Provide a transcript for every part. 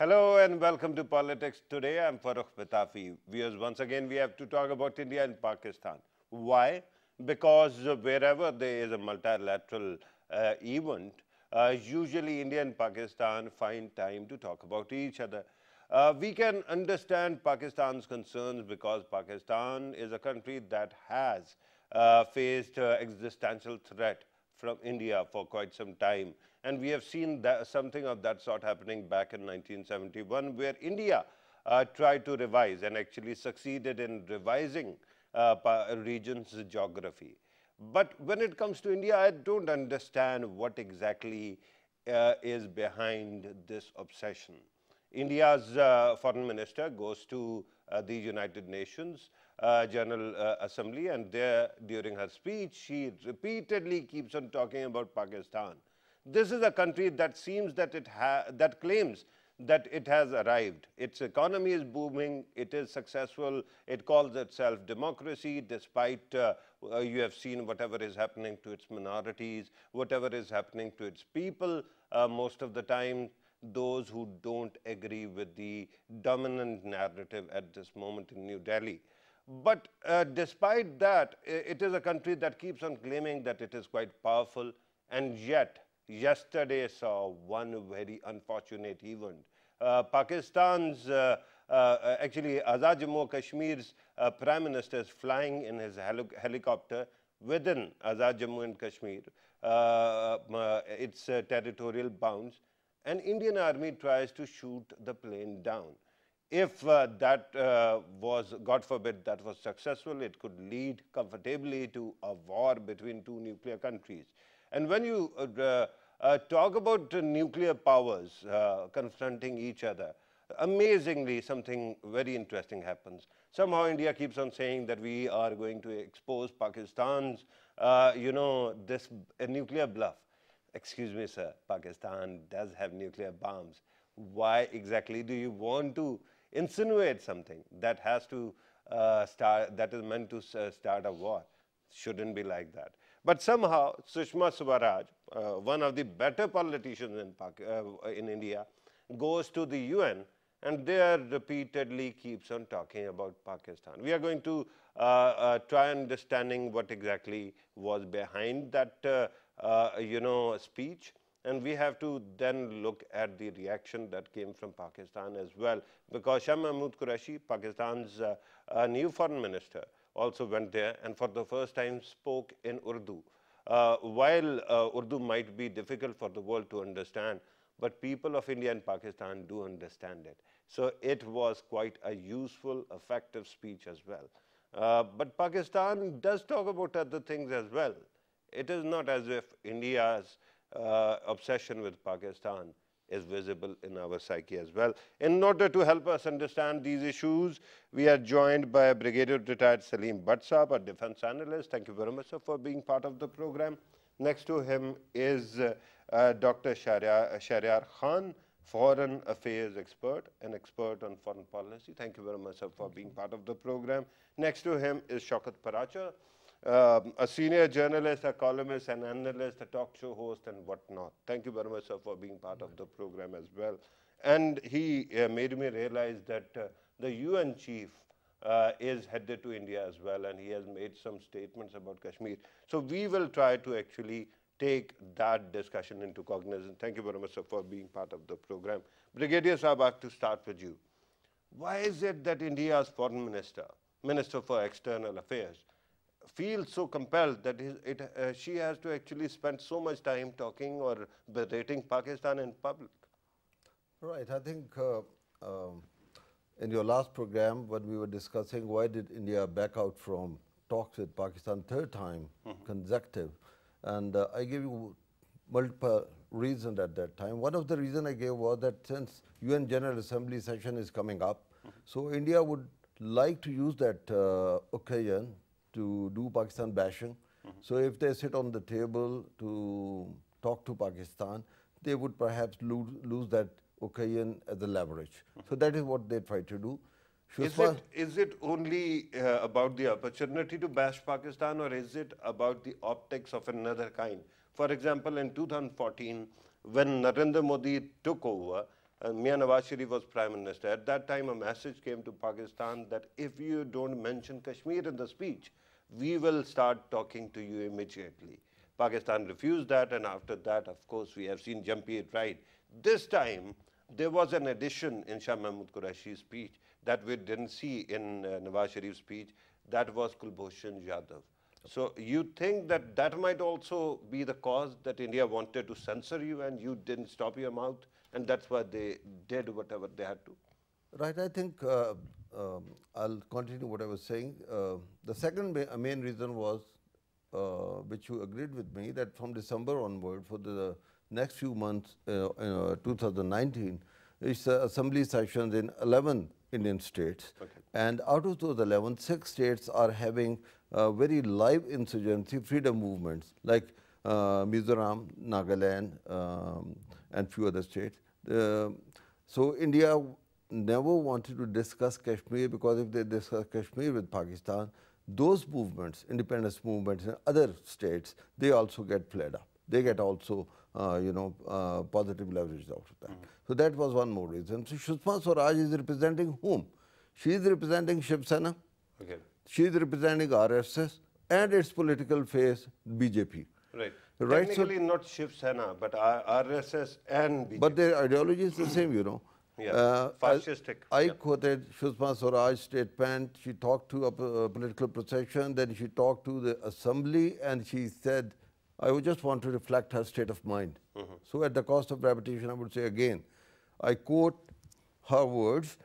Hello and welcome to Politics Today. I'm Farooq Batafi. Viewers, once again, we have to talk about India and Pakistan. Why? Because wherever there is a multilateral uh, event, uh, usually India and Pakistan find time to talk about each other. Uh, we can understand Pakistan's concerns because Pakistan is a country that has uh, faced uh, existential threat from India for quite some time. And we have seen that, something of that sort happening back in 1971, where India uh, tried to revise and actually succeeded in revising uh, region's geography. But when it comes to India, I don't understand what exactly uh, is behind this obsession. India's uh, foreign minister goes to uh, the United Nations uh, General uh, Assembly and there during her speech, she repeatedly keeps on talking about Pakistan. This is a country that seems that it that claims that it has arrived. Its economy is booming, it is successful, it calls itself democracy despite uh, uh, you have seen whatever is happening to its minorities, whatever is happening to its people uh, most of the time, those who don't agree with the dominant narrative at this moment in New Delhi. But uh, despite that, it is a country that keeps on claiming that it is quite powerful and yet yesterday saw one very unfortunate event. Uh, Pakistan's, uh, uh, actually Azad Jammu Kashmir's uh, Prime Minister is flying in his heli helicopter within Azad Jammu and Kashmir, uh, its territorial bounds, and Indian army tries to shoot the plane down. If uh, that uh, was, God forbid, that was successful, it could lead comfortably to a war between two nuclear countries. And when you uh, uh talk about nuclear powers uh, confronting each other, amazingly something very interesting happens. Somehow India keeps on saying that we are going to expose Pakistan's, uh, you know, this nuclear bluff. Excuse me, sir, Pakistan does have nuclear bombs. Why exactly do you want to insinuate something that has to uh, start, that is meant to uh, start a war. Shouldn't be like that. But somehow, Sushma Swaraj, uh, one of the better politicians in, uh, in India, goes to the UN and there repeatedly keeps on talking about Pakistan. We are going to uh, uh, try understanding what exactly was behind that, you know, speech. And we have to then look at the reaction that came from Pakistan as well, because Shah Mehmood Qureshi, Pakistan's uh, uh, new foreign minister, also went there and for the first time spoke in Urdu. Uh, while uh, Urdu might be difficult for the world to understand, but people of India and Pakistan do understand it. So it was quite a useful, effective speech as well. Uh, but Pakistan does talk about other things as well. It is not as if India's uh, obsession with Pakistan is visible in our psyche as well. In order to help us understand these issues, we are joined by Brigadier retired Saleem Butt a defense analyst. Thank you very much sir, for being part of the program. Next to him is uh, uh, Dr. Shehryar Khan, foreign affairs expert, an expert on foreign policy. Thank you very much sir, for being part of the program. Next to him is Shaukat Piracha, um, a senior journalist, a columnist, an analyst, a talk show host, and whatnot. Thank you very much, sir, for being part of the program as well. And he uh, made me realize that uh, the UN chief uh, is headed to India as well, and he has made some statements about Kashmir. So we will try to actually take that discussion into cognizance. Thank you very much, sir, for being part of the program. Brigadier have to start with you. Why is it that India's foreign minister, Minister for External Affairs, feels so compelled that it, uh, she has to actually spend so much time talking or berating Pakistan in public. Right. I think uh, um, in your last program, when we were discussing why did India back out from talks with Pakistan third time mm -hmm. consecutive, and uh, I gave you multiple reasons at that time. One of the reasons I gave was that since UN General Assembly session is coming up, mm -hmm. so India would like to use that uh, occasion to do Pakistan bashing. Mm -hmm. So if they sit on the table to talk to Pakistan, they would perhaps lose, lose that occasion as a leverage. Mm -hmm. So that is what they try to do. Is it, is it only uh, about the opportunity to bash Pakistan or is it about the optics of another kind? For example, in 2014, when Narendra Modi took over, uh, Mian Nawaz Sharif was prime minister. At that time, a message came to Pakistan that if you don't mention Kashmir in the speech, we will start talking to you immediately. Pakistan refused that, and after that, of course, we have seen jumpy it right. This time, there was an addition in Shah Mehmood Qureshi's speech that we didn't see in uh, Nawaz Sharif's speech. That was Kulbhushan Yadav. So you think that that might also be the cause that India wanted to censor you and you didn't stop your mouth and that's why they did whatever they had to? Right. I think uh, um, I'll continue what I was saying. Uh, the second ma main reason was, uh, which you agreed with me, that from December onward, for the next few months, uh, uh, 2019, it's assembly sessions in 11 Indian states. Okay. And out of those 11, six states are having uh, very live insurgency freedom movements like uh, Mizoram, Nagaland, um, and few other states. So India never wanted to discuss Kashmir because if they discuss Kashmir with Pakistan, those movements, independence movements in other states, they also get flared up. They get also, uh, you know, uh, positive leverage out of that. Mm -hmm. So that was one more reason. So Sushma Swaraj is representing whom? She is representing Shiv Sena. Okay. She is representing RSS and its political face, BJP. Right. Right. Technically so, not Shiv Sena, but RSS and BJP. But their ideology is the same, you know. Yeah, uh, fascistic. I, I yeah. quoted Sushma Swaraj statement. She talked to a, a political procession, then she talked to the assembly, and she said, I would just want to reflect her state of mind. Mm -hmm. So at the cost of repetition, I would say again, I quote her words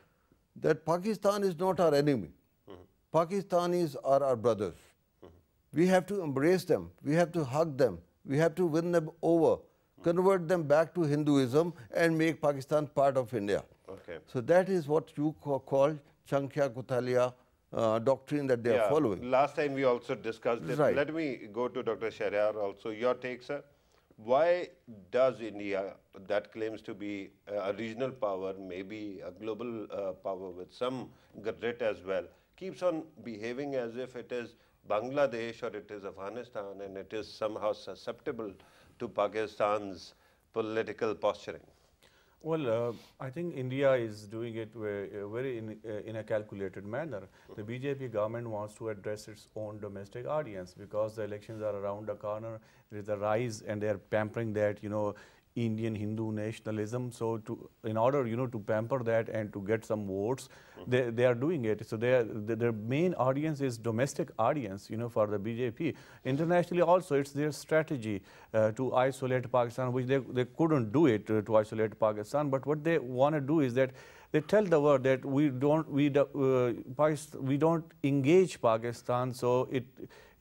that Pakistan is not our enemy. Mm -hmm. Pakistanis are our brothers. Mm -hmm. We have to embrace them. We have to hug them. We have to win them over, convert them back to Hinduism and make Pakistan part of India. Okay. So that is what you call Chanakya Kautilya uh, doctrine that they yeah. are following. Last time we also discussed this. Right. Let me go to Dr. Shehryar also. Your take, sir? Why does India, that claims to be a regional power, maybe a global uh, power with some grit as well, keeps on behaving as if it is Bangladesh or it is Afghanistan and it is somehow susceptible to Pakistan's political posturing? Well, uh, I think India is doing it very, uh, very in, uh, in, a calculated manner. The BJP government wants to address its own domestic audience because the elections are around the corner. There is a rise and they are pampering that, you know, Indian Hindu nationalism. So to, in order, you know, to pamper that and to get some votes, they, they are doing it. So they their main audience is domestic audience, you know, for the BJP. Internationally also, it's their strategy uh, to isolate Pakistan, which they, they couldn't do it uh, to isolate Pakistan. But what they want to do is that they tell the world that we don't, we, uh, we don't engage Pakistan, so it,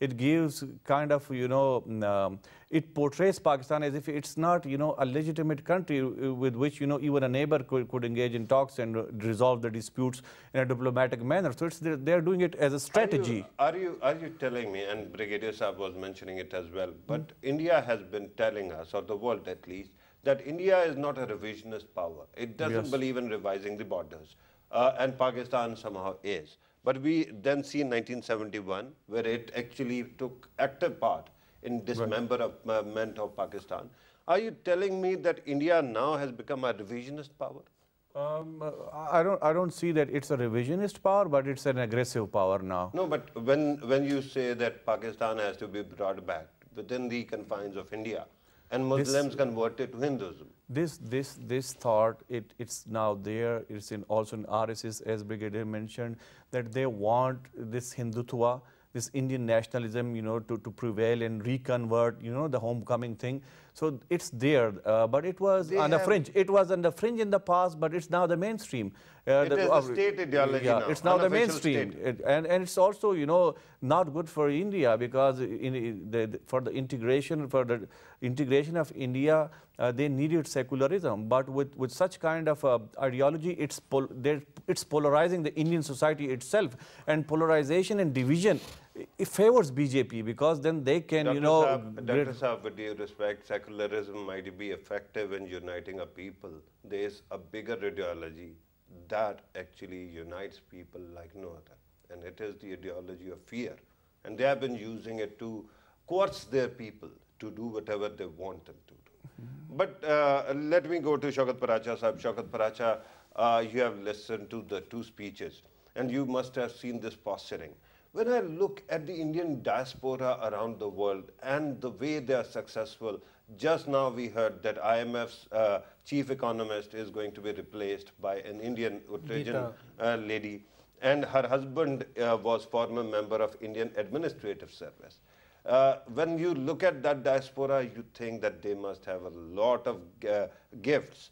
it gives kind of, you know, um, it portrays Pakistan as if it's not, you know, a legitimate country with which, you know, even a neighbor could, could engage in talks and resolve the disputes in a diplomatic manner. So it's, they're, they're doing it as a strategy. Are you, are you, are you telling me, and Brigadier Saab was mentioning it as well, but mm. India has been telling us, or the world at least, that India is not a revisionist power. It doesn't yes. believe in revising the borders. Uh, and Pakistan somehow is. But we then see in 1971, where it actually took active part in dismemberment of Pakistan. Are you telling me that India now has become a revisionist power? Um, I don't. I don't see that it's a revisionist power, but it's an aggressive power now. No, but when when you say that Pakistan has to be brought back within the confines of India, and Muslims this, converted to Hinduism. This this this thought it it's now there. It's in also in RSS as Brigadier mentioned that they want this Hindutva this Indian nationalism, you know, to, to prevail and reconvert, you know, the homecoming thing. So it's there, uh, but it was they on the fringe. It was on the fringe in the past, but it's now the mainstream. Uh, it the, is uh, state ideology yeah, now. It's now the mainstream, it, and and it's also you know not good for India because in, the, for the integration for the integration of India, uh, they needed secularism. But with with such kind of uh, ideology, it's pol it's polarizing the Indian society itself, and polarization and division it favors BJP because then they can, Dr. you know... Saab, Dr. Saab, with due respect, secularism might be effective in uniting a people. There is a bigger ideology that actually unites people like no other. And it is the ideology of fear. And they have been using it to coerce their people to do whatever they want them to do. Mm -hmm. But uh, let me go to Shaukat Piracha Sahib. Shaukat Piracha, uh, you have listened to the two speeches and you must have seen this posturing. When I look at the Indian diaspora around the world and the way they are successful, just now we heard that IMF's uh, chief economist is going to be replaced by an Indian Uttarajan uh, lady and her husband uh, was former member of Indian Administrative Service. Uh, when you look at that diaspora, you think that they must have a lot of uh, gifts.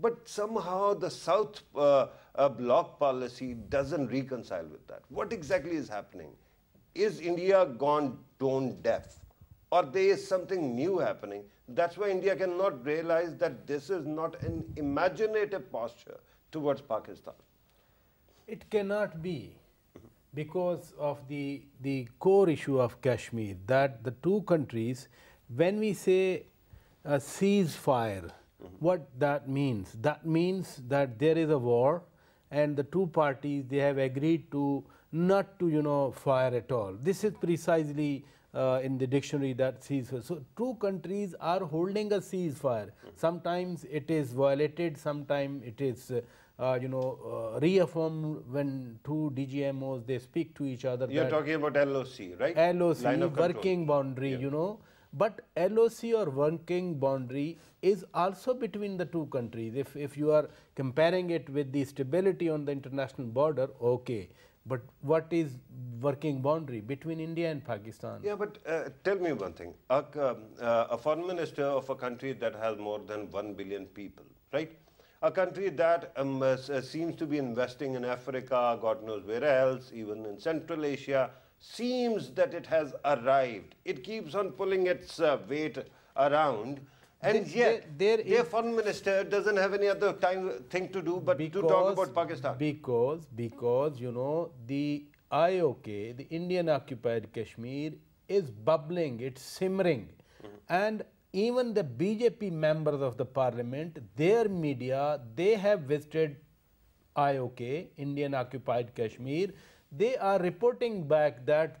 But somehow the South uh, uh, bloc policy doesn't reconcile with that. What exactly is happening? Is India gone tone deaf? Or there is something new happening? That's why India cannot realize that this is not an imaginative posture towards Pakistan. It cannot be because of the, the core issue of Kashmir that the two countries, when we say a ceasefire, what that means? That means that there is a war and the two parties they have agreed to not to you know fire at all. This is precisely uh, in the dictionary that ceasefire. So two countries are holding a ceasefire. Sometimes it is violated, sometimes it is uh, uh, you know, uh, reaffirm when two DGMOs they speak to each other. You're talking about LOC, right? LOC, working boundary, yeah. you know. But LOC or working boundary is also between the two countries. If, if you are comparing it with the stability on the international border, okay. But what is working boundary between India and Pakistan? Yeah, but uh, tell me one thing. A, uh, a foreign minister of a country that has more than 1 billion people, right? a country that um, uh, seems to be investing in Africa, God knows where else, even in Central Asia, seems that it has arrived. It keeps on pulling its uh, weight around. And there, yet, there, there their foreign minister doesn't have any other time, thing to do but because, to talk about Pakistan. Because, because, you know, the IOK, the Indian occupied Kashmir, is bubbling, it's simmering. Mm -hmm. And even the BJP members of the parliament, their media, they have visited IOK, Indian occupied Kashmir. They are reporting back that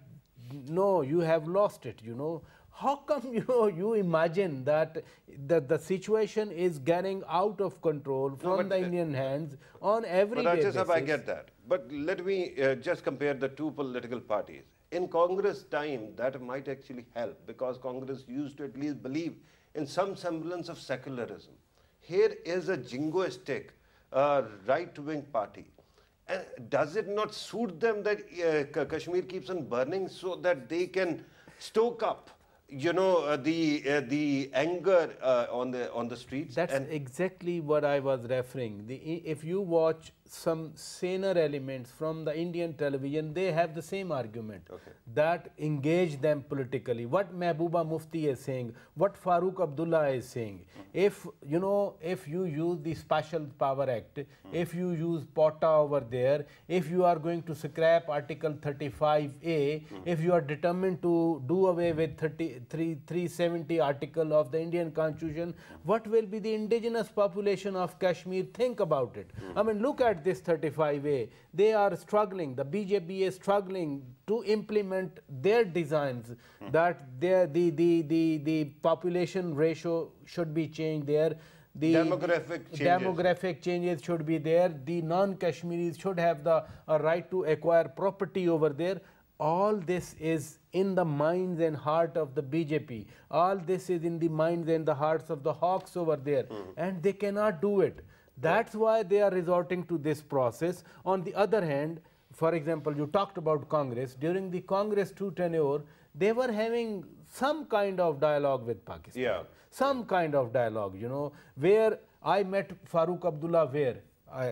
no, you have lost it, you know. How come you know, you imagine that the, the situation is getting out of control from no, the Indian hands on every but basis? I get that. But let me uh, just compare the two political parties in Congress time, that might actually help because Congress used to at least believe in some semblance of secularism. Here is a jingoistic uh, right-wing party. And does it not suit them that uh, Kashmir keeps on burning so that they can stoke up you know uh, the uh, the anger uh, on the on the streets? That's exactly what i was referring. The if you watch some saner elements from the indian television they have the same argument okay. that engage them politically what mehbooba mufti is saying what farooq abdullah is saying mm if you know if you use the special power act mm if you use pota over there if you are going to scrap article 35a mm if you are determined to do away with 30 370 article of the Indian constitution, what will be the indigenous population of Kashmir? Think about it. I mean, look at this 35A. They are struggling, the BJP is struggling to implement their designs mm. that the, the, the, the population ratio should be changed there the demographic changes. demographic changes should be there. The non-Kashmiris should have the right to acquire property over there all this is in the minds and heart of the BJP. All this is in the minds and the hearts of the hawks over there. Mm. And they cannot do it. That's why they are resorting to this process. On the other hand, for example, you talked about Congress. During the Congress two tenure, they were having some kind of dialogue with Pakistan. Yeah. Some kind of dialogue, you know, where I met Farooq Abdullah where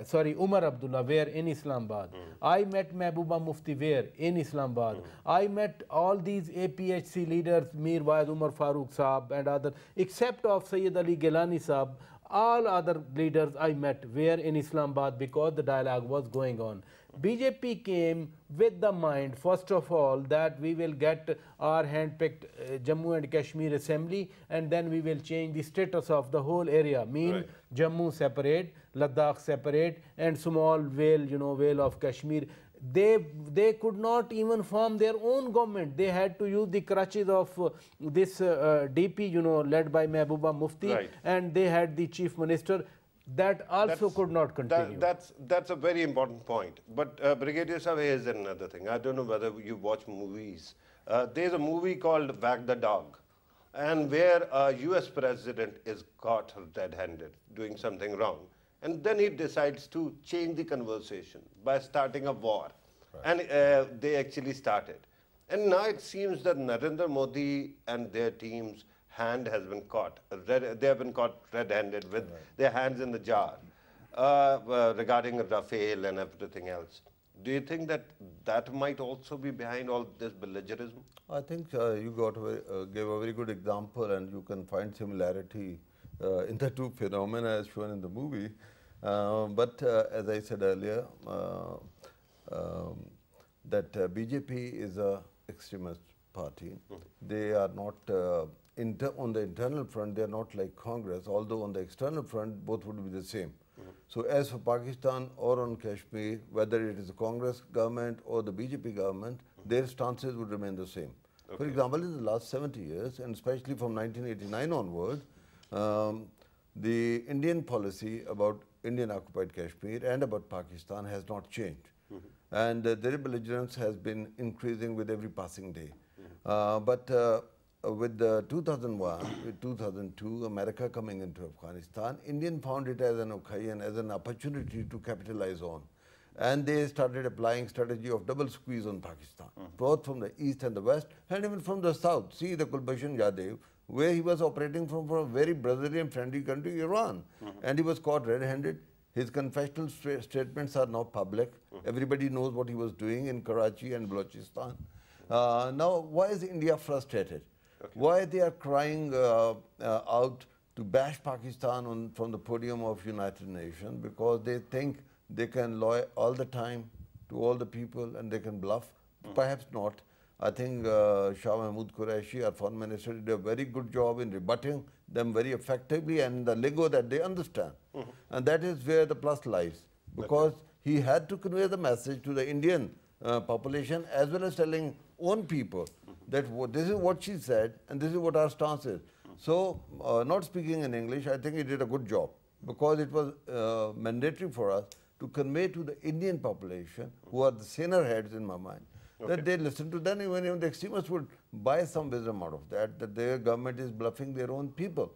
sorry, Umar Abdullah where in Islamabad. Mm. I met Mehbooba Mufti where in Islamabad. Mm. I met all these APHC leaders, Mirwaiz Umar Farooq Saab and other, except of Sayyid Ali Gilani Saab, all other leaders I met were in Islamabad because the dialogue was going on. BJP came with the mind, first of all, that we will get our hand-picked uh, Jammu and Kashmir assembly and then we will change the status of the whole area, mean right. Jammu separate, Ladakh separate and small vale, you know, vale of Kashmir. They they could not even form their own government. They had to use the crutches of uh, this uh, uh DP, you know, led by Mehbooba Mufti, right. and they had the chief minister. That also That's- could not continue. That, that's that's a very important point. But uh, Brigadier Saab, is another thing. I don't know whether you watch movies. Uh, there's a movie called Wag the Dog, and where a U.S. president is caught red-handed doing something wrong, and then he decides to change the conversation by starting a war, and uh, they actually started. And now it seems that Narendra Modi and their team's hand has been caught. Red, they have been caught red-handed with their hands in the jar uh, uh, regarding Rafale and everything else. Do you think that that might also be behind all this belligerism? I think uh, you got very- uh, gave a very good example, and you can find similarity uh, in the two phenomena as shown in the movie. Uh, but uh, as I said earlier, uh, um, that uh, BJP is a extremist party. They are not uh, on the internal front. They are not like Congress. Although on the external front, both would be the same. So as for Pakistan or on Kashmir, whether it is the Congress government or the BJP government, their stances would remain the same. For example, in the last 70 years, and especially from 1989 onward, um, the Indian policy about Indian occupied Kashmir and about Pakistan has not changed. And uh, their belligerence has been increasing with every passing day. Uh, but uh, with the 2001, with 2002, America coming into Afghanistan, Indian found it as an occasion, as an opportunity to capitalize on. And they started applying strategy of double squeeze on Pakistan, both from the east and the west, and even from the south. See the Kulbhushan Yadav, where he was operating from, from a very Brazilian friendly country, Iran, and he was caught red-handed. His confessional sta- statements are now public. Everybody knows what he was doing in Karachi and Balochistan. Uh, now, why is India frustrated? Why they are crying uh, uh, out to bash Pakistan on, from the podium of United Nations because they think they can lie all the time to all the people and they can bluff? Perhaps not. I think uh, Shah Mehmood Qureshi, our foreign minister, did a very good job in rebutting them very effectively and the lingo that they understand. And that is where the plus lies because he had to convey the message to the Indian uh, population as well as telling own people that what, this is what she said and this is what our stance is. So, uh, not speaking in English, I think he did a good job because it was uh, mandatory for us to convey to the Indian population, who are the saner heads in my mind, that they listen to them, even, even the extremists would buy some wisdom out of that, that their government is bluffing their own people.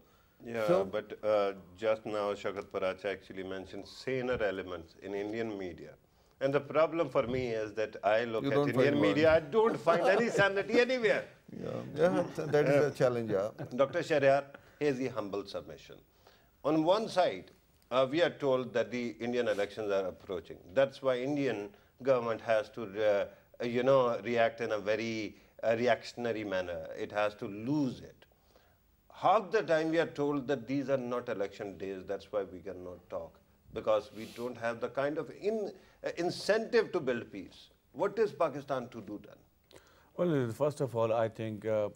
Yeah, So- but uh, just now Shaukat Piracha actually mentioned saner elements in Indian media. And the problem for me is that I look at Indian media, I don't find any sanity anywhere. Yeah, yeah that is a challenge, yeah. Dr. Shehryar, here's the humble submission. On one side, uh, we are told that the Indian elections are approaching. That's why Indian government has to, uh, you know, react in a very uh, reactionary manner. It has to lose it. Half the time we are told that these are not election days, that's why we cannot talk, because we don't have the kind of in, uh, incentive to build peace. What is Pakistan to do then? Well, uh, first of all, I think uh,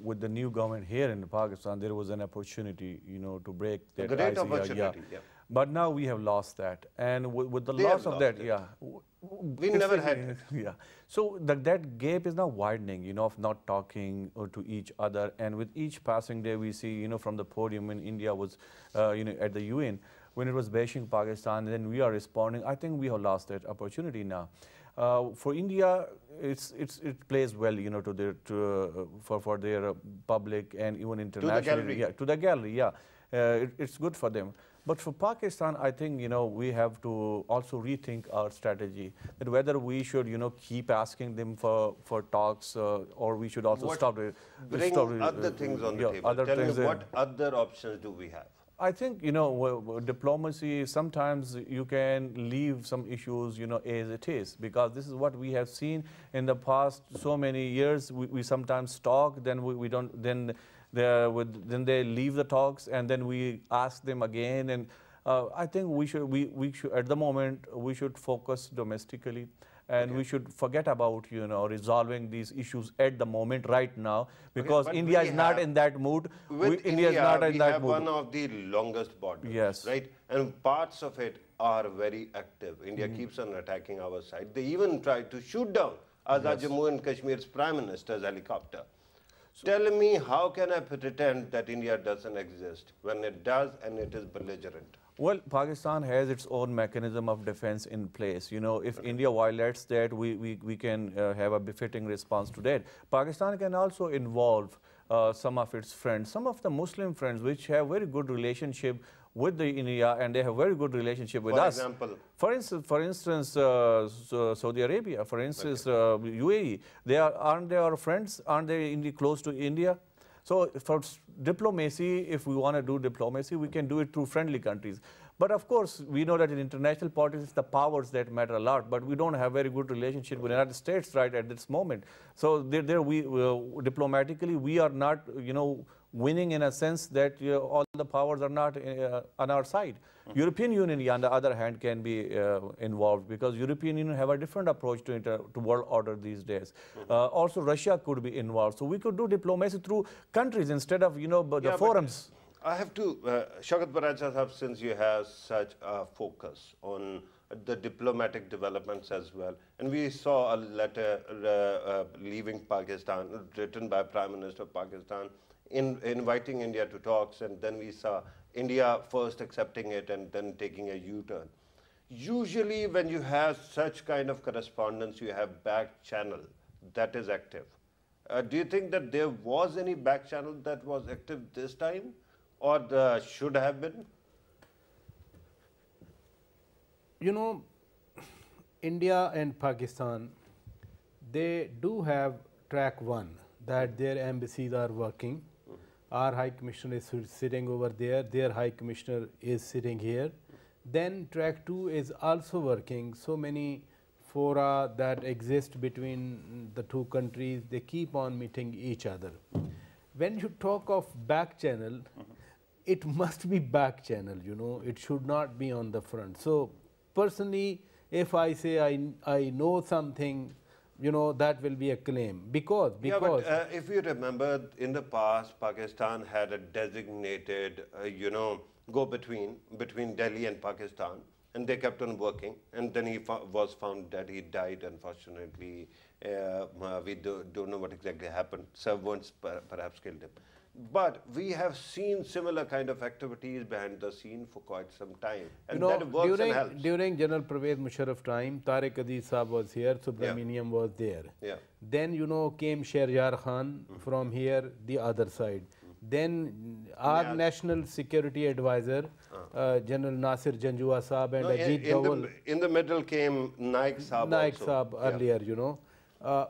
with, the new government here in Pakistan, there was an opportunity, you know, to break that great ICR, opportunity, yeah. But now we have lost that, and with, with the They loss of that, it. yeah, We never had uh, it. Yeah, so that that gap is now widening, you know, of not talking or to each other, and with each passing day, we see, you know, from the podium when India was, uh, you know, at the UN, when it was bashing Pakistan, then we are responding. I think we have lost that opportunity now. Uh, for India, it's, it's, it plays well, you know, to their, to, uh, for, for their uh, public and even international. To the gallery. Yeah, to the gallery, yeah. Uh, it, it's good for them. But for Pakistan, I think, you know, we have to also rethink our strategy, that whether we should, you know, keep asking them for, for talks uh, or we should also What- stop. Bring stop other things on the yeah, table. other Tell me things, uh, what other options do we have? I think you know w- w- diplomacy. Sometimes you can leave some issues, you know, as it is, because this is what we have seen in the past so many years. We, we sometimes talk, then we, we don't, then they would, then they leave the talks, and then we ask them again. And uh, I think we should, we, we should, at the moment, we should focus domestically. And we should forget about, you know, resolving these issues at the moment, right now, because but India is not in that mood. We- India is not in we that have mood. one of the longest borders. Yes. Right? And parts of it are very active. India keeps on attacking our side. They even tried to shoot down Azad Jammu and Kashmir's prime minister's helicopter. Tell me, how can I pretend that India doesn't exist when it does and it is belligerent? Well, Pakistan has its own mechanism of defense in place. You know, if India violates that, we, we, we can uh, have a befitting response to that. Pakistan can also involve uh, some of its friends, some of the Muslim friends, which have very good relationship with the India and they have very good relationship with For us. example? For instance, for instance, uh, so- Saudi Arabia, for instance, uh, UAE, they are aren't they our friends? Aren't they in the close to India? So for diplomacy, if we want to do diplomacy, we can do it through friendly countries. But of course, we know that in international politics, it's the powers that matter a lot. But we don't have very good relationship with the United States right at this moment. So there, there we uh, diplomatically, we are not, you know, winning in a sense that you know, all the powers are not uh, on our side. European Union, on the other hand, can be uh, involved because European Union have a different approach to, inter- to world order these days. Uh, also, Russia could be involved. So we could do diplomacy through countries instead of, you know, the Yeah, forums. I have to, uh, Shaukat Piracha Sahab, since you have such a focus on the diplomatic developments as well, and we saw a letter uh, uh, leaving Pakistan, written by Prime Minister of Pakistan, in, inviting India to talks, and then we saw India first accepting it and then taking a U-turn. Usually when you have such kind of correspondence, you have back channel that is active. Uh, do you think that there was any back channel that was active this time or the should have been? you know, India and Pakistan, they do have track one that their embassies are working. Our High Commissioner is sitting over there, their High Commissioner is sitting here. Then track two is also working. So many fora that exist between the two countries, they keep on meeting each other. When you talk of back channel, mm-hmm. it must be back channel, you know, it should not be on the front. So, personally, if I say I, I know something, you know, that will be a claim because, yeah, because but uh, if you remember, in the past, Pakistan had a designated, uh, you know, go-between between Delhi and Pakistan, and they kept on working. And then he fo- was found dead. He died, unfortunately. Uh, uh, we do, don't know what exactly happened. Servants per- perhaps killed him. But we have seen similar kind of activities behind the scene for quite some time, and you know, that works during, and helps. during General Pervez Musharraf time, Tariq Aziz Saab was here, Subramaniam was there. Yeah. Then, you know, came Sherjar Khan from here, the other side. Then our Yeah. national security advisor, uh, General Nasir Janjua Saab and No, in, Ajit in, the, in the middle came Naik Saab Naik also. Saab Yeah. earlier, you know. Uh,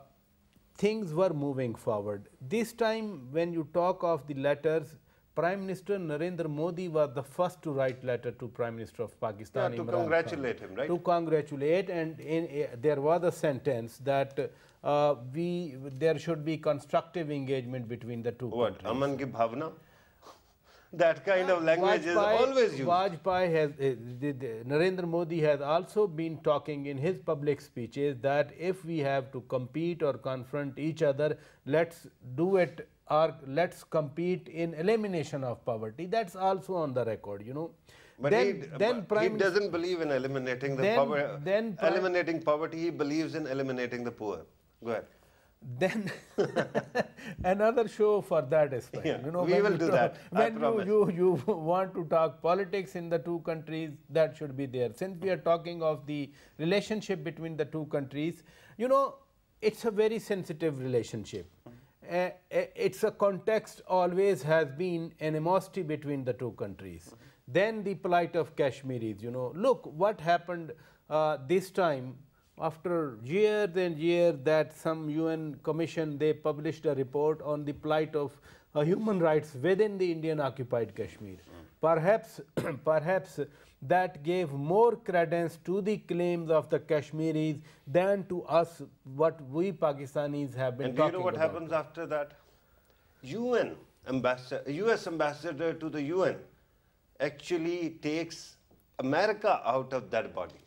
things were moving forward. This time, when you talk of the letters, Prime Minister Narendra Modi was the first to write letter to Prime Minister of Pakistan. Yeah, to Imran Khan. congratulate him, right? To congratulate, and in, uh, there was a sentence that uh, we there should be constructive engagement between the two What? countries. Aman ki bhavna? That kind of language is Vajpayee- always used. Vajpayee has, uh, the, the, Narendra Modi has also been talking in his public speeches that if we have to compete or confront each other, let's do it or let's compete in elimination of poverty. That's also on the record, you know. But then, he, then Prime he doesn't believe in eliminating the Then- poverty. then eliminating poverty, he believes in eliminating the poor. Go ahead. Then another show for that is fine. Yeah, you know, we will do talk- that, When you, you, you want to talk politics in the two countries, that should be there. Since we are talking of the relationship between the two countries, you know, it's a very sensitive relationship. Uh, it's a context always has been animosity between the two countries. Then the plight of Kashmiris, you know, look what happened uh, this time after years and years that some UN commission they published a report on the plight of uh, human rights within the Indian occupied Kashmir. Perhaps, perhaps that gave more credence to the claims of the Kashmiris than to us what we Pakistanis have been And do you know what about. happens after that? UN ambassador, US ambassador to the UN actually takes America out of that body.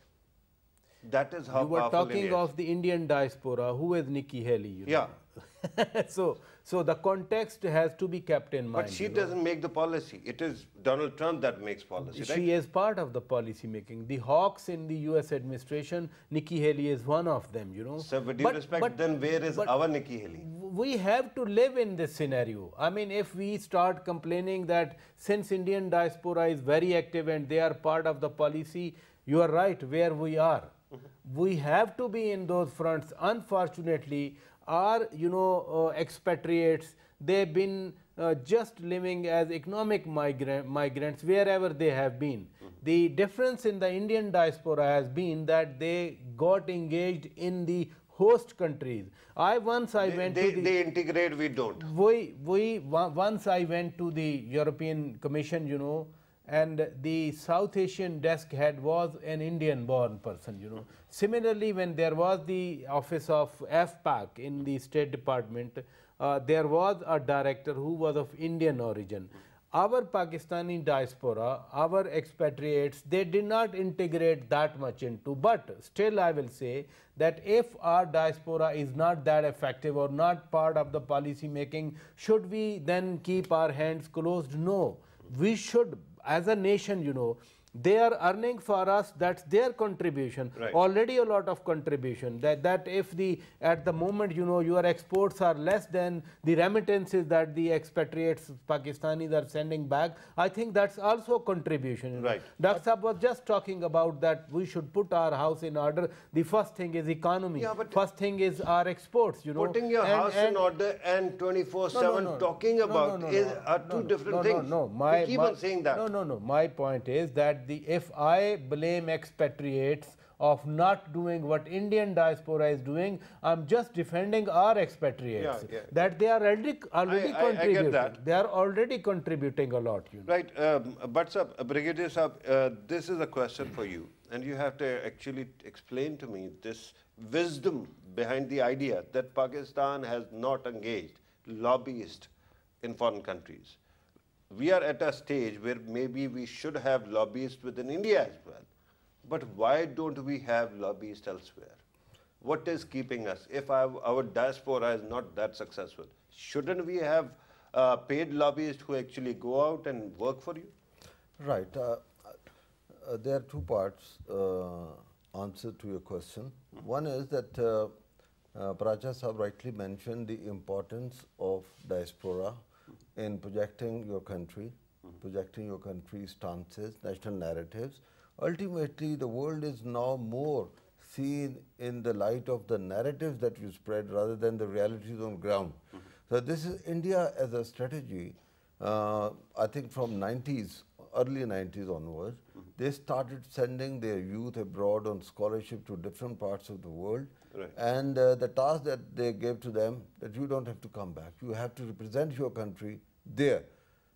That is how You were talking of the Indian diaspora. Who is Nikki Haley? You know? Yeah, so, so the context has to be kept in mind. But she doesn't make the policy. It is Donald Trump that makes policy, She right? is part of the policy making. The hawks in the U.S. administration, Nikki Haley is one of them. You know. So with due But- respect, but- then where is our Nikki Haley? we have to live in this scenario. I mean, if we start complaining that since Indian diaspora is very active and they are part of the policy, you are right where we are. We have to be in those fronts. Unfortunately, our you know uh, expatriates they've been uh, just living as economic migra migrants wherever they have been. The difference in the Indian diaspora has been that they got engaged in the host countries. I once I They, went they, to the they integrate, we don't. we, we once I went to the European Commission, you know, and the South Asian desk head was an Indian born person, you know. Similarly, when there was the office of AfPak in the State Department, uh, there was a director who was of Indian origin. Our Pakistani diaspora, our expatriates, they did not integrate that much into, but still I will say that if our diaspora is not that effective or not part of the policy making, should we then keep our hands closed? No. We should, as a nation, you know, they are earning for us that's their contribution Right. already a lot of contribution that that if the at the moment you know your exports are less than the remittances that the expatriates pakistanis are sending back i think that's also a contribution. Right. dr Saab was just talking about that we should put our house in order the first thing is economy Yeah, but- first thing is our exports you know Putting your And- house and- in order and 24 no, no, 7 no. talking No, no, about no, is, are two no, different no, things. No, no, my, you keep my- on saying that. No, no, no. My point is that the if I blame expatriates of not doing what Indian diaspora is doing, I'm just defending our expatriates. Yeah, yeah. That they are already already I- I contributing. that. They are already contributing a lot. You know. Right, um, but sir, Brigadier Saab, uh, this is a question for you, and you have to actually explain to me this wisdom behind the idea that Pakistan has not engaged lobbyists in foreign countries. We are at a stage where maybe we should have lobbyists within India as well. But why don't we have lobbyists elsewhere? What is keeping us? If our, diaspora is not that successful, shouldn't we have uh, paid lobbyists who actually go out and work for you? Right. Uh, uh, there are two parts uh, answer to your question. One is that uh, uh, Piracha Sahab rightly mentioned the importance of diaspora in projecting your country, projecting your country's stances, national narratives. Ultimately, the world is now more seen in the light of the narratives that you spread rather than the realities on ground. So this is India as a strategy. Uh, I think from 90s, early 90s onwards, they started sending their youth abroad on scholarship to different parts of the world. Right. And uh, the task that they gave to them that you don't have to come back. You have to represent your country there.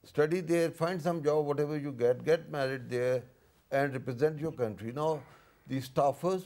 Study there, find some job, whatever you get, get married there, and represent your country. Now, the staffers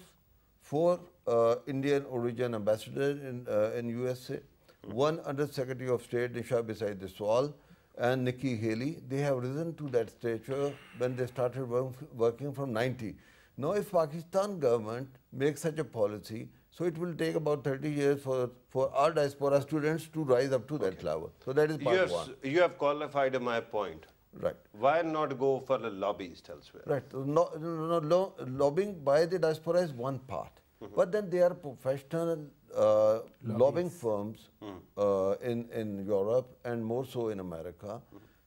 four uh, Indian origin ambassadors in, uh, in USA, one Under Secretary of State Nisha Desai Biswal, and Nikki Haley. They have risen to that stature when they started work, working from 90. Now, if Pakistan government makes such a policy, so it will take about 30 years for, for our diaspora students to rise up to that level. So that is You part have, one. you have qualified my point. Right. Why not go for a lobbyist elsewhere? Right. No, no, no, lo- lobbying by the diaspora is one part. But then there are professional uh, lobbying firms uh, in, in Europe and more so in America.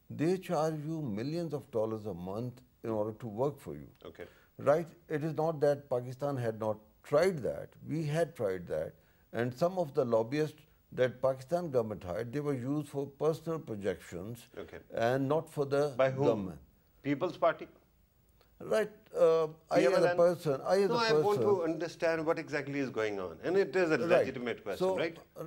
They charge you millions of dollars a month in order to work for you. Okay. Right? It is not that Pakistan had not tried that. We had tried that. And some of the lobbyists that Pakistan government hired, they were used for personal projections Okay. and not for the By whom? government. People's Party? Right. Uh, I as a person, I no, I person. want to understand what exactly is going on. And it is a legitimate question, so, right? uh,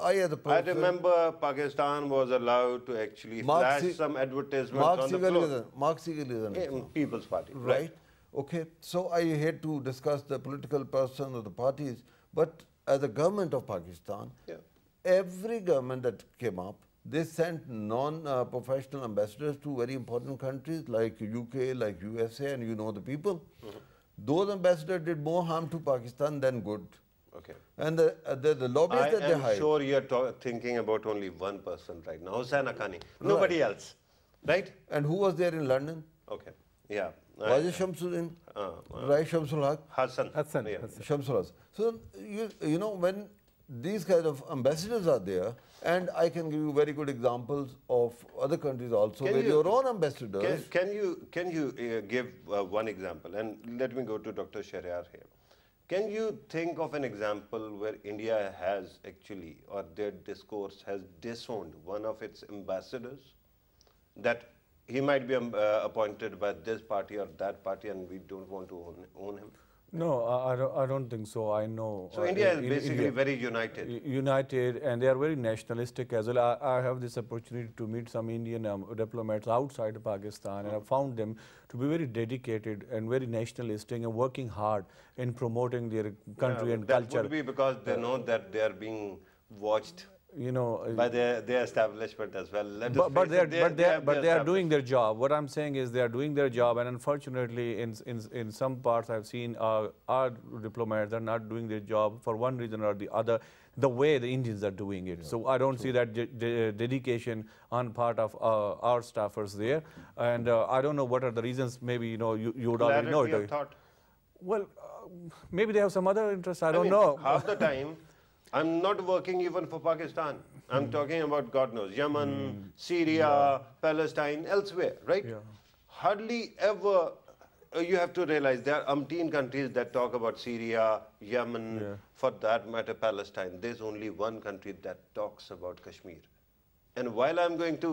I as a I person. I remember Pakistan was allowed to actually flash some advertisements on the Marxism, floor. Marxism, Eh, People's Party, right? Okay. So I hate to discuss the political person or the parties, but as a government of Pakistan, Yeah. every government that came up, they sent non-professional ambassadors to very important countries like UK, like USA, and you know the people. Mm-hmm. Those ambassadors did more harm to Pakistan than good. Okay. And the, uh, the, the lobbies I that they am sure you're thinking about only one person right now, Hussain Haqqani. Nobody else, right? And who was there in London? Okay. Yeah. I- Was it Shamsuddin? Uh, Rai Shamsul Haq? Hassan. Hassan, Yeah. Shamsul Haq. So, you, you know, when these kind of ambassadors are there, and I can give you very good examples of other countries also, Can where you- your own ambassadors. Can, can you can you uh, give uh, one example? And let me go to Dr. Shehryar here. Can you think of an example where India has actually, or their discourse has disowned one of its ambassadors? That he might be um, uh, appointed by this party or that party, and we don't want to own, own him. No, I, I, don't, I don't think so. I know. So uh, India is in- basically India- very united. United, and they are very nationalistic as well. I, I have this opportunity to meet some Indian um, diplomats outside Pakistan, and I found them to be very dedicated and very nationalistic and working hard in promoting their country Yeah, and that culture. would be because they know that they are being watched you know, uh, by their, their establishment as well. Let us but, but face they are, it, they but they are, have but they are doing their job. What I'm saying is they are doing their job, and unfortunately, in in, in some parts I've seen uh, our diplomats are not doing their job for one reason or the other. The way the Indians are doing it, so I don't see that de- de- dedication on part of uh, our staffers there, and uh, I don't know what are the reasons. Maybe you know you, you would already know it. Well, uh, maybe they have some other interest. I, I don't mean, know. Half the time, I'm not working even for Pakistan. I'm Hmm. talking about God knows Yemen, Syria, Palestine, elsewhere, right? Yeah. Hardly ever. uh, you have to realize there are umpteen countries that talk about Syria, Yemen, Yeah. for that matter, Palestine. There's only one country that talks about Kashmir. And while I'm going to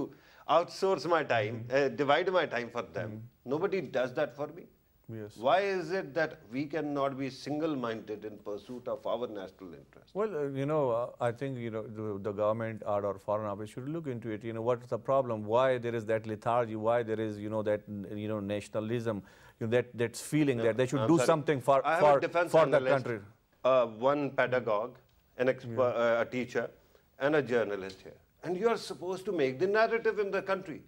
outsource my time, Hmm. uh, divide my time for them, nobody does that for me. Yes. Why is it that we cannot be single-minded in pursuit of our national interest? Well, uh, you know, uh, I think you know the, the government or, or foreign office should look into it. You know, what's the problem? Why there is that lethargy? Why there is you know that you know nationalism? You know, that that's feeling that they should I'm do sorry. something for for a defense for the country. Uh, one pedagogue, an exp- uh, a teacher, and a journalist here. And you are supposed to make the narrative in the country.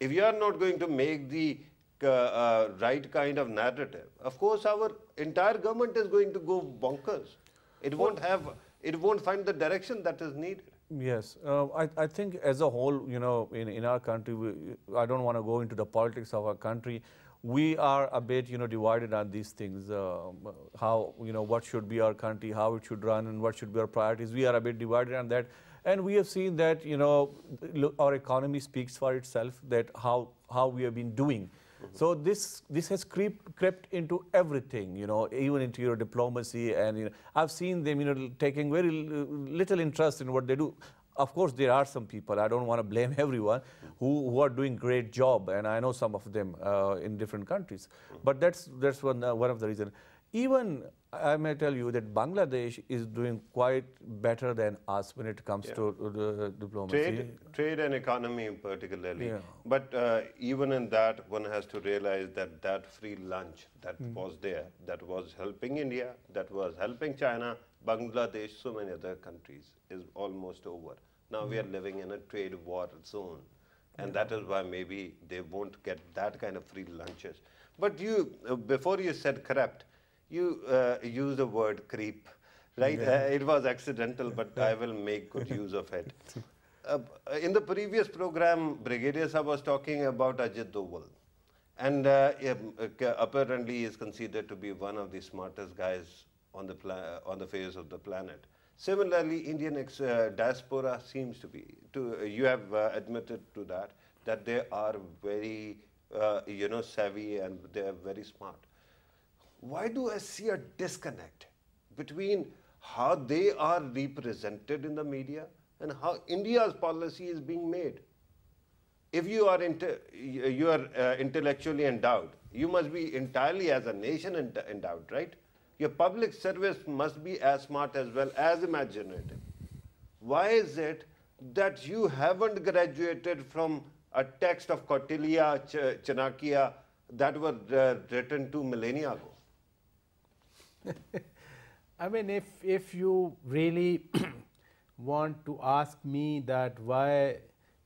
If you are not going to make the uh, uh, right kind of narrative, of course, our entire government is going to go bonkers. It won't have, it won't find the direction that is needed. Yes, uh, I, I think as a whole, you know, in, in our country, we, I don't want to go into the politics of our country. We are a bit, you know, divided on these things. Um, how, you know, what should be our country, how it should run, and what should be our priorities. We are a bit divided on that, and we have seen that, you know, look, our economy speaks for itself. That how how we have been doing. So this this has crept crept into everything, you know, even into your diplomacy, and you know, I've seen them, you know, taking very little interest in what they do. Of course, there are some people. I don't want to blame everyone who, who are doing great job, and I know some of them uh, in different countries. But that's that's one uh, one of the reasons. Even I may tell you that Bangladesh is doing quite better than us when it comes to uh, diplomacy. Trade, trade and economy particularly. Yeah. But uh, even in that, one has to realize that that free lunch that Hmm. was there, that was helping India, that was helping China, Bangladesh, so many other countries, is almost over. Now we are Hmm. living in a trade war zone. And that is why maybe they won't get that kind of free lunches. But you, uh, before you said corrupt, you uh, used the word creep, right? Uh, it was accidental, but I will make good use of it. Uh, in the previous program, Brigadier Sahab was talking about Ajit Doval. And uh, uh, apparently he is considered to be one of the smartest guys on the, pla- on the face of the planet. Similarly, Indian ex- uh, diaspora seems to be, to, uh, you have uh, admitted to that, that they are very, uh, you know, savvy and they are very smart why do I see a disconnect between how they are represented in the media and how India's policy is being made? If you are, you are uh, intellectually endowed, you must be entirely as a nation endowed, right? Your public service must be as smart as well as imaginative. Why is it that you haven't graduated from a text of Kautilya, Ch- Chanakya that were uh, written two millennia ago? I mean, if if you really want to ask me that why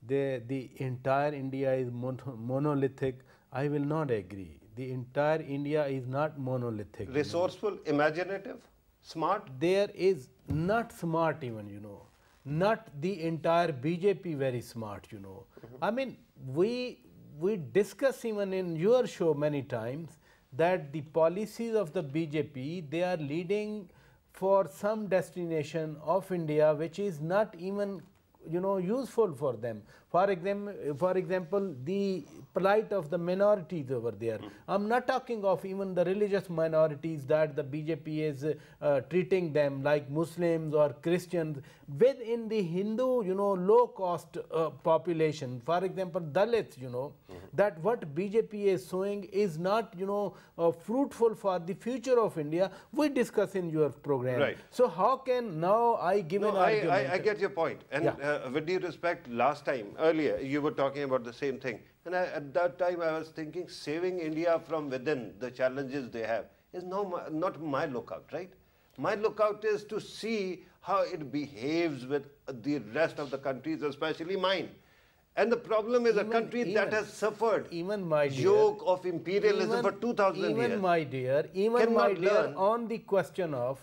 the the entire India is mono- monolithic, I will not agree. The entire India is not monolithic. you know. Resourceful, imaginative, Smart? There is not smart even, you know, not the entire BJP very smart, you know. Mm-hmm. I mean, we we discuss even in your show many times that the policies of the BJP they are leading for some destination of India which is not even you know useful for them. For example for example the plight of the minorities over there i'm not talking of even the religious minorities that the bjp is uh, treating them like muslims or christians within the hindu you know low cost uh, population for example dalits you know mm -hmm. that what bjp is showing is not you know uh, fruitful for the future of india we discuss in your program right so how can now i give no, an I, argument I, I get your point. point and yeah. Uh, with due respect last time earlier you were talking about the same thing and I, at that time I was thinking saving India from within the challenges they have is no, not my lookout, right? My lookout is to see how it behaves with the rest of the countries, especially mine. And the problem is even, a country even, that has suffered even my dear, yoke of imperialism even, for 2000 even years. Even my dear, even my dear, learn. on the question of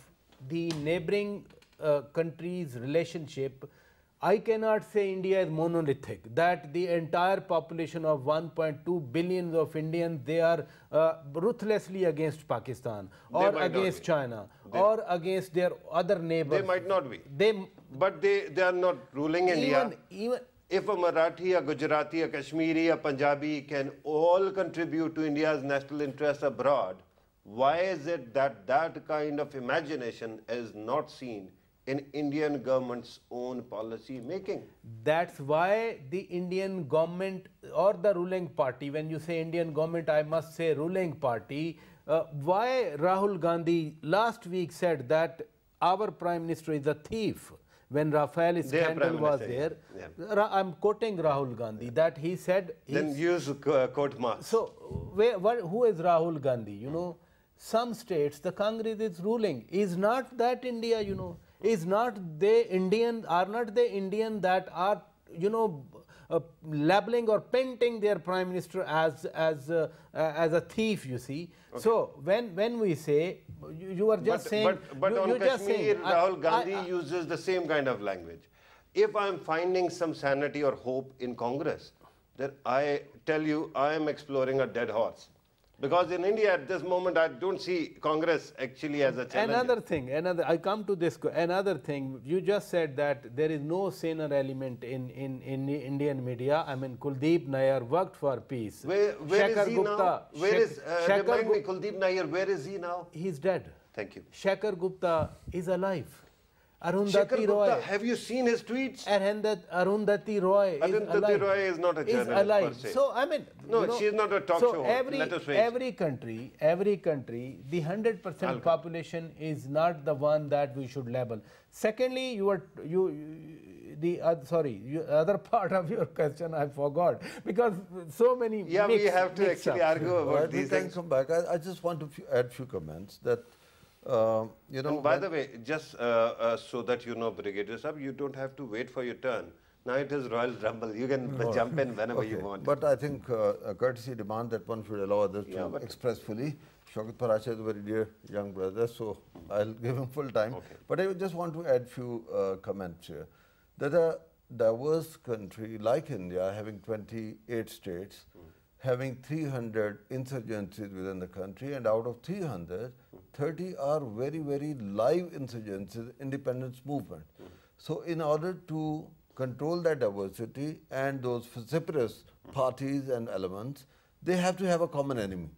the neighboring uh, countries' relationship I cannot say India is monolithic, that the entire population of 1.2 billion of Indians, they are uh, ruthlessly against Pakistan or against China they or against their other neighbors. They might not be. They, but they, they are not ruling even, India. Even, if a Marathi, a Gujarati, a Kashmiri, a Punjabi can all contribute to India's national interests abroad, why is it that that kind of imagination is not seen in Indian government's own policy making. That's why the Indian government or the ruling party, when you say Indian government, I must say ruling party, uh, why Rahul Gandhi last week said that our prime minister is a thief when Rafale scandal was there. Yeah. I'm quoting Rahul Gandhi that he said. Then use uh, quote marks. So, where, what, who is Rahul Gandhi? You know, some states the Congress is ruling. Is not that India? You know, is not they Indian, are not they Indian that are, you know, uh, labeling or painting their prime minister as as uh, uh, as a thief you see? Okay. so when when we say you, you are just but, saying but, but you, on Kashmir, saying, Rahul Gandhi I, I, uses the same kind of language. If I am finding some sanity or hope in Congress then I tell you I am exploring a dead horse because in India at this moment, I don't see Congress actually as a challenge. Another thing, another, I come to this, another thing, you just said that there is no saner element in, in, in Indian media. I mean, Kuldeep Nayar worked for peace. Where, where is he Gupta, now? Where is, uh, remind me, Kuldeep Nayar, where is he now? He's dead. Thank you. Shekhar Gupta is alive. Arundhati Roy. Gupta, have you seen his tweets? Arundhati Roy Arundhati Roy is not a journalist is alive. So I mean, no, you know, she's not a talk so show. Every every country, every country, the hundred percent population is not the one that we should label. Secondly, you are you, you the uh, sorry, you, other part of your question I forgot because so many. Yeah, mix, we have to actually up. argue about right, these we can come back. I, I just want to add few comments that uh, you know, and by the way, just uh, uh, so that you know, Brigadier Sahib, you don't have to wait for your turn. Now it is Royal Rumble. You can oh. jump in whenever okay. you want. But I think uh, a courtesy demand that one should allow others yeah, to express fully. Shaukat Piracha is a very dear young brother, so I'll give him full time. Okay. But I just want to add few uh, comments here. That a diverse country like India, having 28 states, mm having 300 insurgencies within the country, and out of 300, 30 are very, very live insurgencies, independence movement. So in order to control that diversity and those vociferous parties and elements, they have to have a common enemy.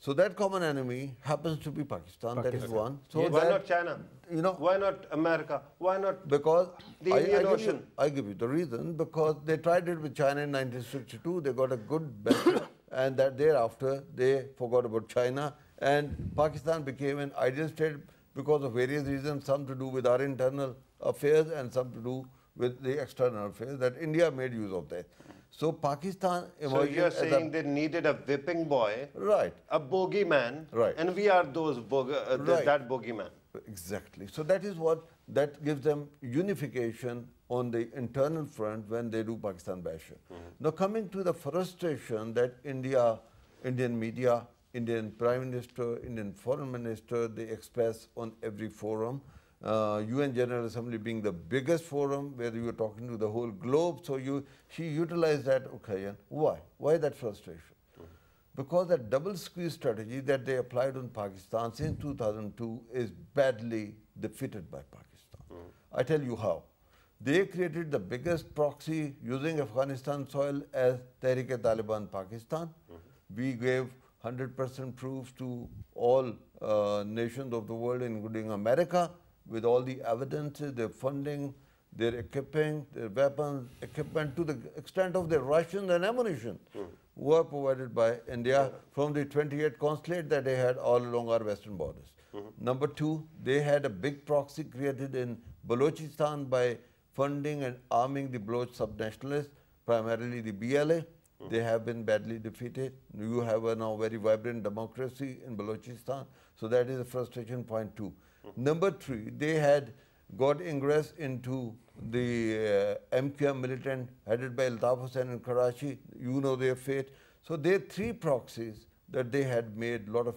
So that common enemy happens to be Pakistan. Pakistan. That is one. So yes. why not China? You know, why not America? Why not because the I, Indian I Ocean? You, I give you the reason because they tried it with China in 1962. They got a good benefit, and that thereafter they forgot about China, and Pakistan became an ideal state because of various reasons. Some to do with our internal affairs, and some to do with the external affairs. That India made use of that. So Pakistan So you're saying they needed a whipping boy, right? A bogeyman, right? And we are those bog uh, right. that bogeyman. Exactly. So that is what that gives them unification on the internal front when they do Pakistan bashing. Mm -hmm. Now coming to the frustration that India, Indian media Indian Prime Minister, Indian Foreign Minister, they express on every forum. Uh, UN General Assembly being the biggest forum where you are talking to the whole globe. So you, she utilized that occasion. Why? Why that frustration? Because that double squeeze strategy that they applied on Pakistan since 2002 is badly defeated by Pakistan. Mm. I tell you how. They created the biggest proxy using Afghanistan soil as Tehrik-e-Taliban Pakistan. Mm -hmm. We gave 100% proof to all uh, nations of the world, including America, with all the evidence, their funding, their equipping, their weapons, equipment, to the extent of their rations and ammunition mm. were provided by India yeah. from the 28 consulate that they had all along our western borders. Mm -hmm. Number two, they had a big proxy created in Balochistan by funding and arming the Baloch subnationalists, primarily the BLA. Mm. They have been badly defeated. You have a now very vibrant democracy in Balochistan. So that is a frustration point two. Number three, they had got ingress into the uh, MQM militant headed by Altaf Hussain in Karachi. You know their fate. So there are three proxies that they had made a lot of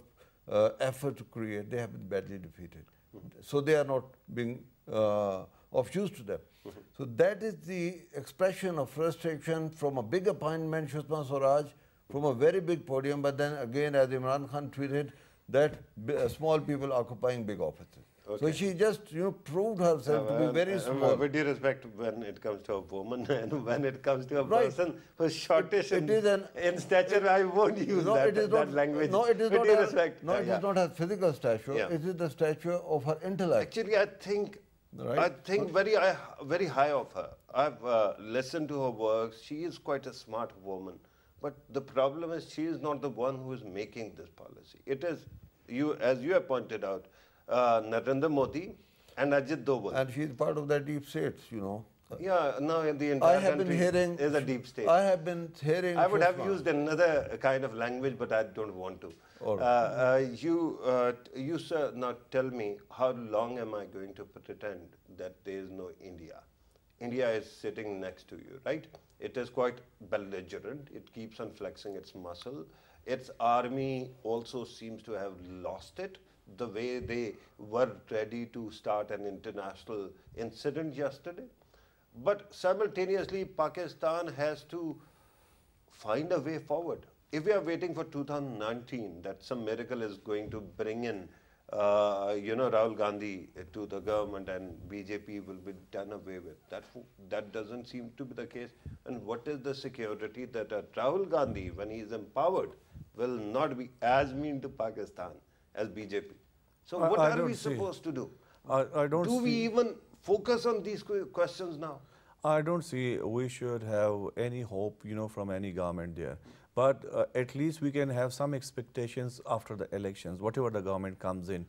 uh, effort to create. They have been badly defeated. Mm. So they are not being uh, of use to them. Mm -hmm. So that is the expression of frustration from a big appointment, Sushma Swaraj, from a very big podium, but then again, as Imran Khan tweeted, that uh, small people occupying big offices. Okay. So she just you know proved herself uh, to be very uh, small. With due respect, when it comes to a woman and when it comes to a right. person who's shortish in, an, in stature, I won't use no, that, it is that not, language. No, it is with not. Due respect. No, it yeah. is not her physical stature. Yeah. It is the stature of her intellect. Actually, I think Right? I think very, very high of her. I've uh, listened to her work. She is quite a smart woman. But the problem is she is not the one who is making this policy. It is, you, as you have pointed out, uh, Narendra Modi and Ajit Doval. And she is part of that deep states, you know. Yeah, no, the entire I have been hearing, is a deep state. I have been hearing. I would have used another kind of language, but I don't want to. Uh, uh, you, uh, you sir, now tell me, how long am I going to pretend that there is no India? India is sitting next to you, right? It is quite belligerent. It keeps on flexing its muscle. Its army also seems to have lost it the way they were ready to start an international incident yesterday. But simultaneously, Pakistan has to find a way forward. If we are waiting for 2019, that some miracle is going to bring in, uh, you know, Rahul Gandhi to the government and BJP will be done away with. That, that doesn't seem to be the case. And what is the security that uh, Rahul Gandhi, when he is empowered, will not be as mean to Pakistan as BJP? So I, what I are we supposed to do? I, I don't do we even focus on these questions now? I don't see we should have any hope, you know, from any government there. But uh, at least we can have some expectations after the elections, whatever the government comes in.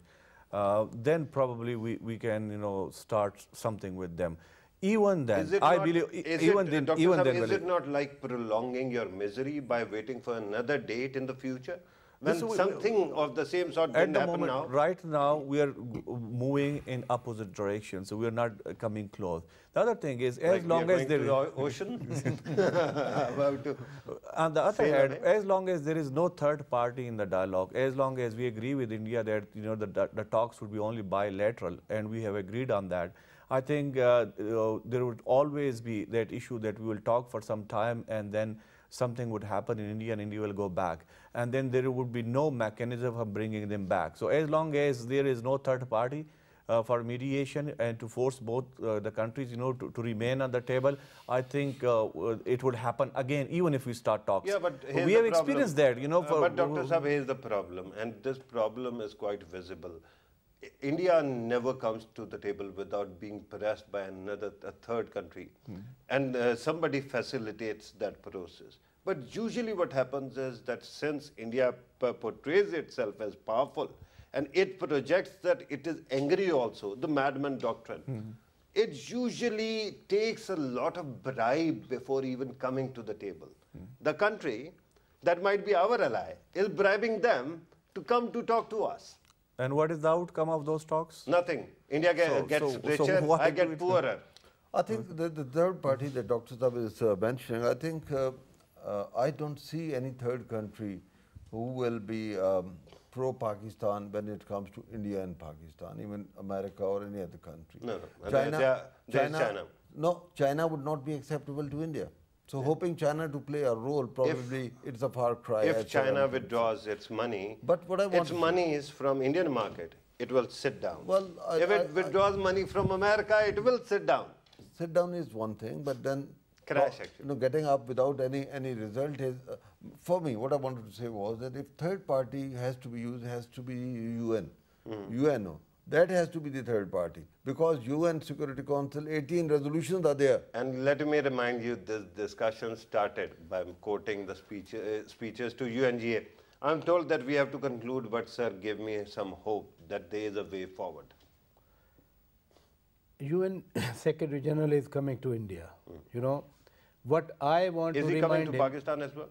Uh, then probably we, we can, you know, start something with them. Even then, I not, believe, even it, then, Dr. even Saab, then, is it not like prolonging your misery by waiting for another date in the future? When so something we, of the same sort at the happen moment, now? Right now, we are moving in opposite direction, so we are not uh, coming close. The other thing is, as like long as there is the ocean, on the other hand, as long as there is no third party in the dialogue, as long as we agree with India that you know the, the, the talks would be only bilateral, and we have agreed on that. I think uh, uh, there would always be that issue that we will talk for some time and then something would happen in India and India will go back. And then there would be no mechanism for bringing them back. So as long as there is no third party, uh, for mediation and to force both uh, the countries, you know, to, to, remain on the table, I think uh, it would happen again, even if we start talks. Yeah, but we have experienced that, you know. Uh, but Dr. Saab, here's the problem, and this problem is quite visible. India never comes to the table without being pressed by another, a third country. Hmm. And uh, somebody facilitates that process. But usually what happens is that since India portrays itself as powerful and it projects that it is angry also, the madman doctrine, hmm. it usually takes a lot of bribe before even coming to the table. Hmm. The country that might be our ally is bribing them to come to talk to us. And what is the outcome of those talks? Nothing. India so, gets so, richer, so I get poorer. I think the, the, third party that Dr. Saab is uh, mentioning, I think uh, uh, I don't see any third country who will be um, pro-Pakistan when it comes to India and Pakistan, even America or any other country. No, no. China, there, China, China. No, China would not be acceptable to India. So yeah. hoping China to play a role, probably if, it's a far cry. If China withdraws its money, but what I want its money is from Indian market, it will sit down. Well, I, if it I, withdraws I, money from America, it will sit down. Sit down is one thing, but then crash actually. You know, getting up without any any result is, uh, for me, what I wanted to say was that if third party has to be used, has to be UN, mm -hmm. UNO. That has to be the third party because UN Security Council 18 resolutions are there. And let me remind you, this discussion started by quoting the speech, uh, speeches to UNGA. I'm told that we have to conclude, but sir, give me some hope that there is a way forward. UN Secretary General is coming to India. Mm. You know, what I want is to remind Is he coming to Pakistan as well?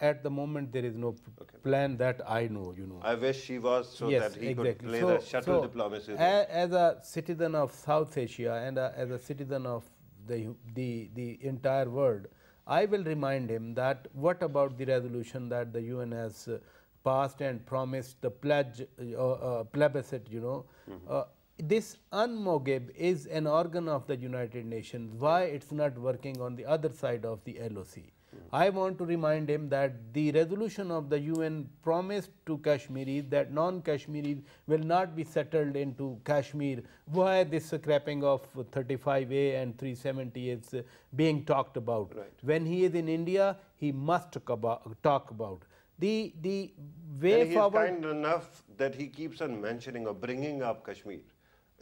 At the moment there is no okay. plan that I know, you know. I wish he was so yes, that he exactly. could play so, the shuttle so diplomacy. A, as a citizen of South Asia and a, as a citizen of the, the, the entire world, I will remind him that what about the resolution that the UN has uh, passed and promised the pledge, uh, uh, plebiscite, you know. Mm -hmm. this UNMOGIP is an organ of the United Nations. Why it's not working on the other side of the LOC? Hmm. I want to remind him that the resolution of the UN promised to Kashmiris that non-Kashmiris will not be settled into Kashmir. Why this scrapping of 35A and 370 is being talked about? Right. When he is in India, he must talk about. The, the way and he forward. He is kind enough that he keeps on mentioning or bringing up Kashmir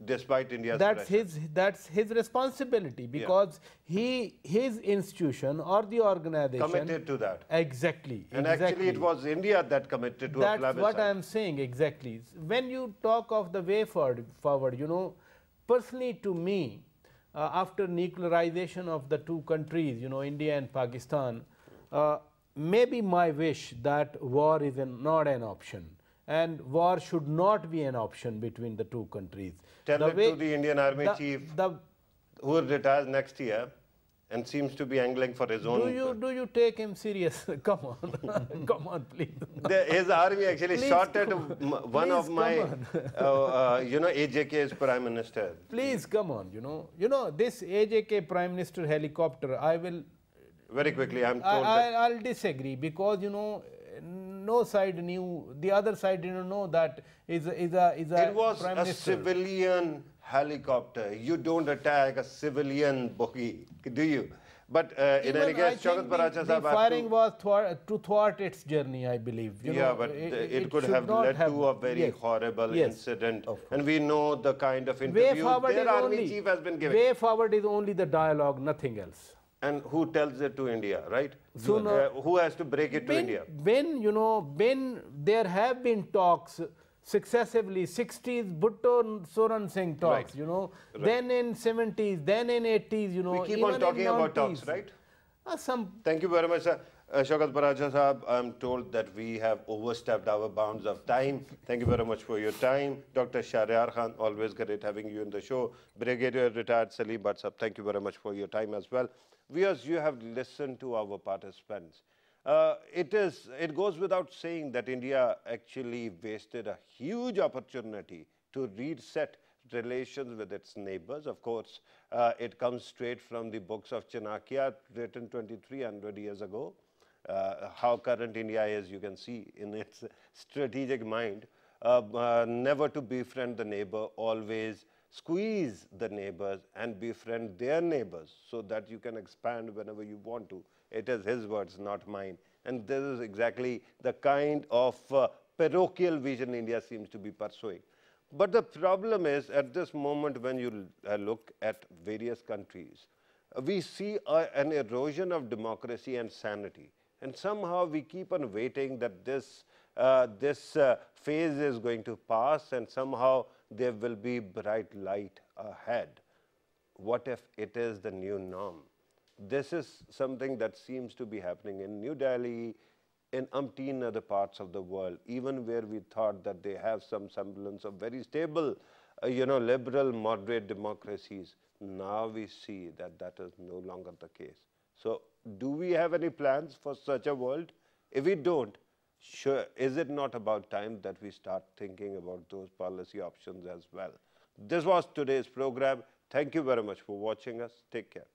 despite India's that's pressure. his that's his responsibility because yeah. he his institution or the organization committed to that exactly and exactly. actually it was India that committed to that's a plebiscite. what I am saying exactly when you talk of the way forward, forward you know personally to me uh, after nuclearization of the two countries you know India and Pakistan uh, maybe my wish that war is an, not an option and war should not be an option between the two countries. Tell the it to the Indian Army the, chief the, who retires next year and seems to be angling for his own. Do you do you take him serious? come on, come on, please. The, his army actually please shot at one of my, uh, uh, you know, AJK's prime minister. Please come on, you know, you know this AJK prime minister helicopter. I will. Very quickly, I'm told. I, I, I'll disagree because you know no side knew, the other side didn't know that is is a, is a It was a civilian helicopter. You don't attack a civilian bogie, do you? But uh, in any case, Shaukat Piracha the firing was thwart, to thwart its journey, I believe. You yeah, know, but it, it, it could have led have, to a very yes, horrible yes, incident. And we know the kind of interviews their army only, chief has been giving. Way forward is only the dialogue, nothing else and who tells it to India, right? So uh, who has to break it when, to India? When, you know, when there have been talks successively, 60s Bhutto Swaran Singh talks, right. you know, right. then in 70s, then in 80s, you know, We keep on talking about talks, right? Uh, some Thank you very much, sir. Uh, Shaukat Piracha Sahab, I'm told that we have overstepped our bounds of time. Thank you very much for your time. Dr. Shehryar Khan, always great having you in the show. Brigadier retired Saleem Butt thank you very much for your time as well. Viewers, you have listened to our participants. Uh, it, is, it goes without saying that India actually wasted a huge opportunity to reset relations with its neighbors. Of course, uh, it comes straight from the books of Chanakya, written 2300 years ago. Uh, how current India is, you can see in its strategic mind. Uh, uh, never to befriend the neighbor, always squeeze the neighbors and befriend their neighbors so that you can expand whenever you want to. It is his words, not mine. And this is exactly the kind of uh, parochial vision India seems to be pursuing. But the problem is, at this moment when you uh, look at various countries, uh, we see an erosion of democracy and sanity. And somehow we keep on waiting that this, uh, this uh, phase is going to pass and somehow there will be bright light ahead. What if it is the new norm? This is something that seems to be happening in New Delhi, in umpteen other parts of the world, even where we thought that they have some semblance of very stable, uh, you know, liberal, moderate democracies. Now we see that that is no longer the case. So do we have any plans for such a world? If we don't, sure, is it not about time that we start thinking about those policy options as well? This was today's program. Thank you very much for watching us. Take care.